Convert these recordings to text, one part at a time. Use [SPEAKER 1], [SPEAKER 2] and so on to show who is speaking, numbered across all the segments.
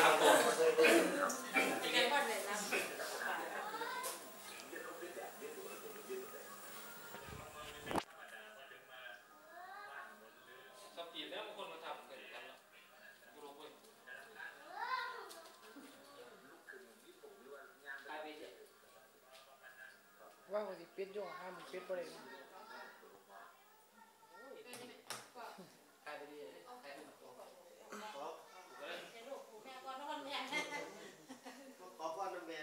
[SPEAKER 1] ครับผม
[SPEAKER 2] สปีแล้วบางคนมาทำกันกันเนาะกูรู้เว้ยไปไปเถอะ
[SPEAKER 3] ว่าเขาสิปิดอยู่ห้ามมันปิดบ่ได้นะ
[SPEAKER 2] ไปไปดิไปไปหมดตัว
[SPEAKER 4] ขอพ่อน้ำแม่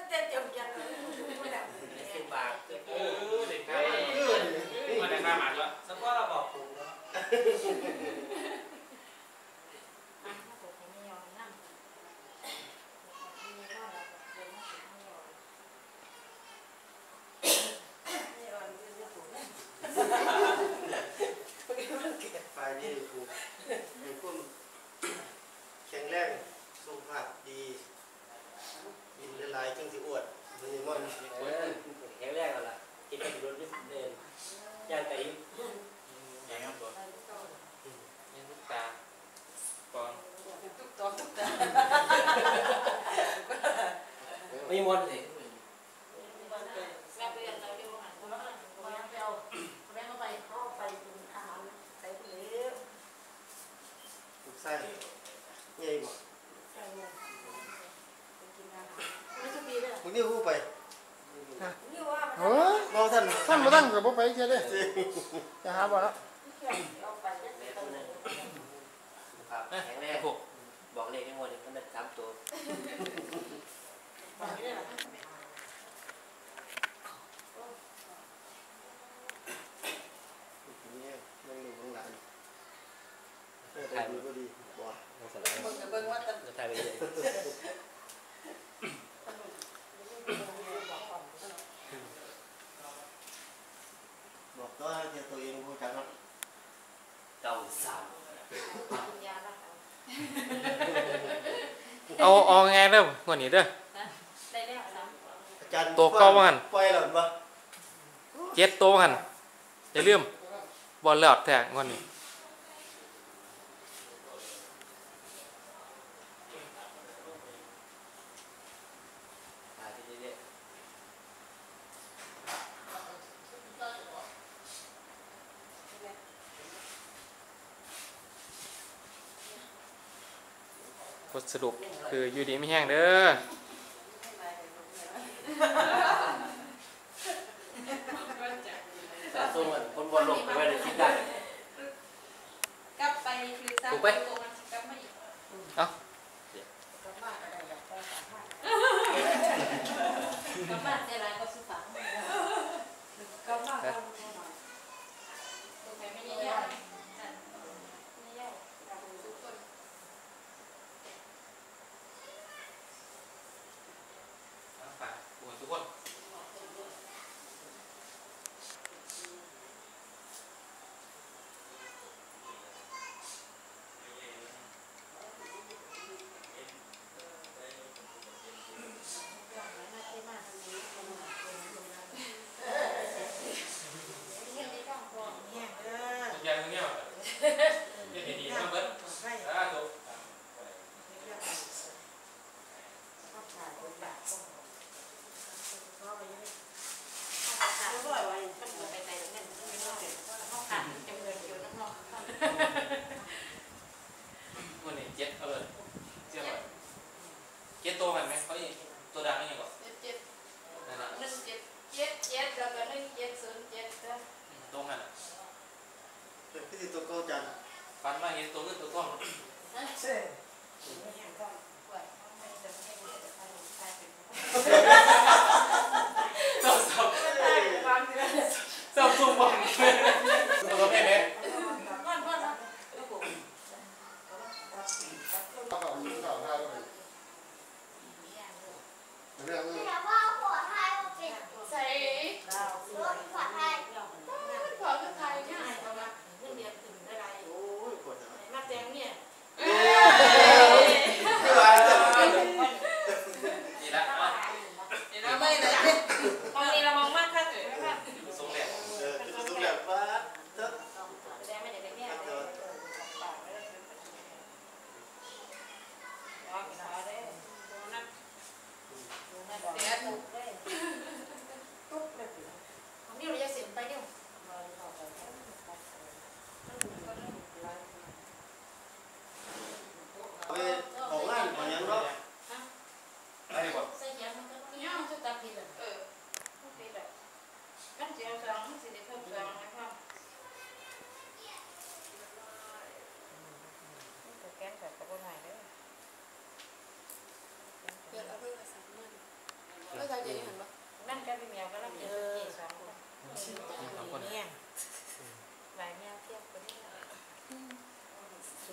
[SPEAKER 2] เดี๋ยว สิบบาทเออเด็กข้ามาเด็กข้ามาแล้วสักว่าเราบอกถูกแล้ว
[SPEAKER 4] ฝ่ายนี้ถูกมีความแข็งแรงสุขภาพดีกินหลายๆ จังสิอ้วนมันนี่มัน
[SPEAKER 5] เออแข็งแรงแล้วล่ะกินไปรถนิดเดินย่างไก่
[SPEAKER 2] อย่างนั้นตัวยังลูกตาปอน
[SPEAKER 5] ไม่มวนสิ
[SPEAKER 4] ถูกใส่ใหญ่บ่ มึงนี่ฮู้ไป
[SPEAKER 3] เฮ้ย
[SPEAKER 4] บ่ท่าน
[SPEAKER 3] ท่านบ่ตั้งก็บ่ไปเสียเด้จะหาบ่ละ
[SPEAKER 5] ครับแข็งแรง
[SPEAKER 2] พวก
[SPEAKER 5] บอกเลขให้หมดเลยมันได้สามตัว
[SPEAKER 4] นี่ยังหนุ่มของหลานเออได้ดีก็ดีบ่
[SPEAKER 5] สลายจะถ่ายไปเลย
[SPEAKER 4] บอกตัวให้ตัวเองรู้จักเนาะ
[SPEAKER 5] เก้าสาม
[SPEAKER 2] เอาเอาไงเด้อวันนี้เด้อ
[SPEAKER 4] อาจารย์
[SPEAKER 2] ตัวเก่าว่าหั่น
[SPEAKER 4] ปล่อยแล้วบ่
[SPEAKER 2] เจ็ดโตหันอย่าลืมบอลเลือดแทงวันนี้
[SPEAKER 1] สรุปคืออยู่ดีไม่แห้งเด้อ
[SPEAKER 5] แต่เหมือนคนวนลงไปไว้ในคิดได้
[SPEAKER 6] กลับไปคือสร้างตัวมันกลับมาอีก
[SPEAKER 1] เอ้า
[SPEAKER 6] กลับมาอะไรแบบกลับมา
[SPEAKER 1] เจราก็สุด とこうちゃん。パンマインとこうちゃん。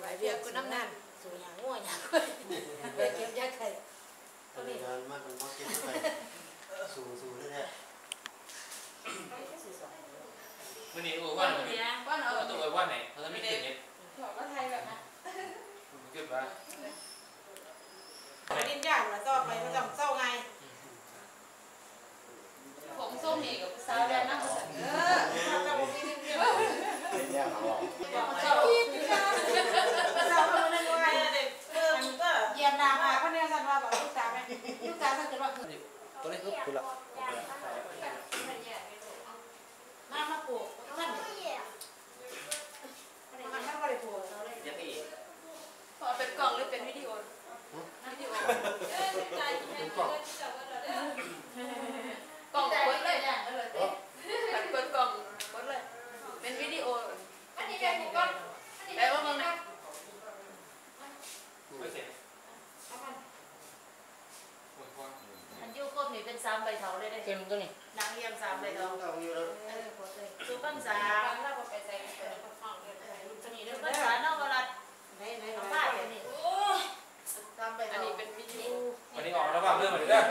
[SPEAKER 1] สว
[SPEAKER 7] ยเบียกกูน้ำ
[SPEAKER 2] นัน
[SPEAKER 6] ส
[SPEAKER 2] วย
[SPEAKER 6] อย่างง่
[SPEAKER 4] ว
[SPEAKER 6] ง
[SPEAKER 1] อ
[SPEAKER 6] ย่างเว้ย
[SPEAKER 4] เก็บ
[SPEAKER 6] ยาไข่
[SPEAKER 4] ก็มีงา
[SPEAKER 6] นมากมันากเก็บไสู่สู่แท้มันนี่อ้ว่านเลย
[SPEAKER 4] ว่า
[SPEAKER 1] น
[SPEAKER 8] เอา
[SPEAKER 1] ตัวไอ้ว่านไหนเราไม่ถึงเนี่ย
[SPEAKER 8] บอกว่ไทยแบบนั้น
[SPEAKER 1] เก็บไว้
[SPEAKER 8] ดินยากเหรอต่อไป
[SPEAKER 6] มัน
[SPEAKER 8] จะเศร้าไง บอกลูกสาวไหมลูกสาวถ้าเกิดว่าคื
[SPEAKER 5] ตัวเล็กคุณละ
[SPEAKER 6] มามาปลูกท่าน
[SPEAKER 8] มันท่านวเลยปลูก
[SPEAKER 5] เรายี่ย
[SPEAKER 6] ต่อเป็นกล่องหรือเป็นวิดีโอวิดีโอ ใบเถาเลยได้
[SPEAKER 5] เค็มตัวนี้
[SPEAKER 6] นางเยี่ยมสามใบเถาเออขวดเลยสุพรรษาสุพรรษานว
[SPEAKER 8] รัตน์
[SPEAKER 6] เอาผ้าเดี๋ยวนี้ ตามใบเถา อันนี้อ
[SPEAKER 1] อกแล้วบ้าเรื่องอะไรเนี่
[SPEAKER 8] ย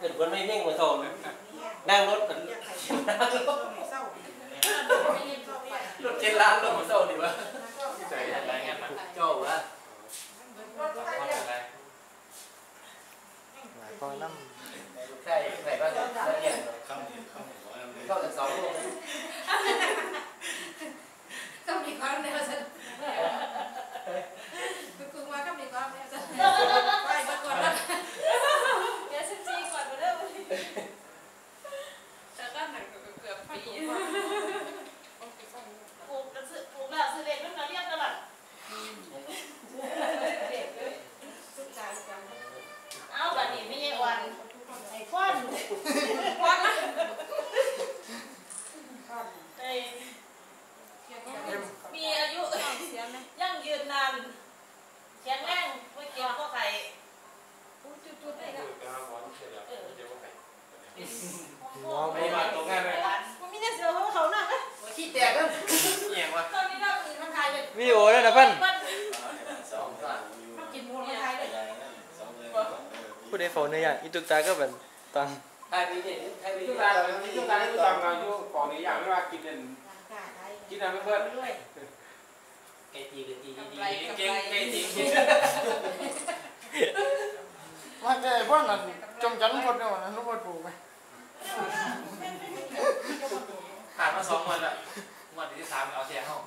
[SPEAKER 1] เกิ
[SPEAKER 6] ด
[SPEAKER 1] คน
[SPEAKER 9] ไม่
[SPEAKER 6] เพ่
[SPEAKER 5] งมาโทนนั่งรถกัน
[SPEAKER 1] เรียกใครเศร้าไม่เล่น
[SPEAKER 5] รถเจ็ดล้านรถมาโซ่ดีวะ
[SPEAKER 9] ใส่
[SPEAKER 2] อะไรเงี้ยมัน
[SPEAKER 5] เจ้าวะ
[SPEAKER 2] อะไร
[SPEAKER 10] หลายคนน้
[SPEAKER 5] ใช่ใส่ก็จะเรียนเข้าจากสองลูก
[SPEAKER 6] ก็มีความแนวฉันคือคือว่าก็มีความแนวฉันไปมาก่อนแล้ว
[SPEAKER 8] เดี๋ยวฉันจีก่อนมาเริ่ม
[SPEAKER 6] แต่ก็หนักเกือบปี
[SPEAKER 8] ปลูกกันซื้อปลูกแล้วซื้อเด็กมันมาเรียกตลอด
[SPEAKER 1] สุดใจจัง
[SPEAKER 8] เอาบัดนี้ไม่ใช่วันไอ้พ่อน
[SPEAKER 6] วันนะ
[SPEAKER 8] ไอ้
[SPEAKER 6] เกี่ยวกับ
[SPEAKER 8] มีอายุ
[SPEAKER 6] เสียไหม
[SPEAKER 8] ยั่งยืนนานแข็งแรงไม่เกี่ยวก็ไข่
[SPEAKER 6] อู้จุดๆได้แล้วำ
[SPEAKER 10] มอง
[SPEAKER 9] ไม่มาตรงงานเลย
[SPEAKER 8] มันมีแต่เสือของเขาหนักนะ
[SPEAKER 5] ขี้แตกกัน
[SPEAKER 9] เอียงวะ
[SPEAKER 8] ตอนนี้เราอื่นมันขายเลย
[SPEAKER 10] วิดีโอด้วยนะเพื่อน
[SPEAKER 1] มันกินมูลไทยเลย
[SPEAKER 10] ผู้ใดโฟน เนี่ยอีตุกตาก็แบบตัง
[SPEAKER 5] ไทยปีเด็ดไทยปี
[SPEAKER 9] ทุก
[SPEAKER 5] เด็
[SPEAKER 9] ตา
[SPEAKER 5] ด
[SPEAKER 9] ทุกตาทุกตาเราอยู่ของนี้อย่างไม่ว่ากินเด่น
[SPEAKER 1] กาได้
[SPEAKER 9] กินอะไรเพื่อน
[SPEAKER 1] ด้วย
[SPEAKER 5] ไก่จีกันจีดี
[SPEAKER 2] เก่งเก่งเก่งจริงจริง
[SPEAKER 11] ว่าแต่พวกนั้นจงจันทร์คนเดียวนะลูกบอลปลูกไหม
[SPEAKER 2] ผ่านมาสองวันละวันที่สามเอาเสียห้อง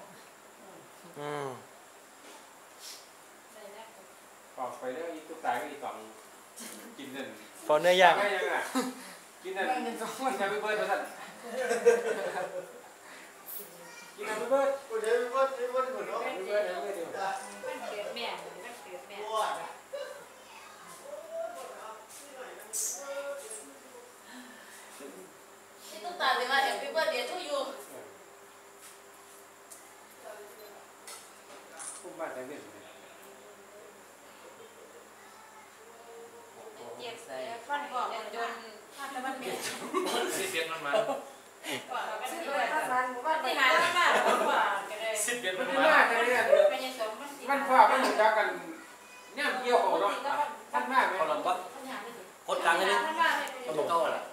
[SPEAKER 10] อืม
[SPEAKER 9] ออกไปเรื่องอีทุกตาก็อีสอง กินเด่น
[SPEAKER 10] โฟนเนื้อย่าง
[SPEAKER 9] ก็ยังอะกินเด่นกินอะไรเพื่อนท่านกินอะไรเพื่อน
[SPEAKER 4] กูเดี๋ยวพี่ว่าพี่ว่าเหมือนน้อง
[SPEAKER 9] เพื่อนเพื่อนเดียว
[SPEAKER 6] มันเกิดแม่มันเกิดแม่
[SPEAKER 4] ปวด
[SPEAKER 8] ที่ต้องตาเลยว่าเดี๋ยวพี่เบิร์ดเดี๋ยวทุกอยู่
[SPEAKER 9] พุ่มบ้านแต่เด่น
[SPEAKER 6] เจ็บฟันกรอบจนฟันแล้วมันเบียด
[SPEAKER 2] สิบเอ็ดมันมา
[SPEAKER 6] ซื้อเลยถ้าฟันหมู่บ้านที่หาที่บ้านกว่าก็ได้
[SPEAKER 2] สิบเอ็ด
[SPEAKER 9] มั
[SPEAKER 2] มันน
[SPEAKER 9] ไม่
[SPEAKER 2] มา
[SPEAKER 9] น่าจะเนี่ย
[SPEAKER 6] เป็นยังสมมัน
[SPEAKER 9] มันพ่อมันรู้จักกันย่ำเกี่ยวของเราท่านมากไหม
[SPEAKER 5] คนลำบาก
[SPEAKER 6] ปัญหาเลย
[SPEAKER 5] คนกลางเลย
[SPEAKER 6] ปัญหาเลย
[SPEAKER 5] ต้องโต้แหละ
[SPEAKER 2] ไอ้มีสิบ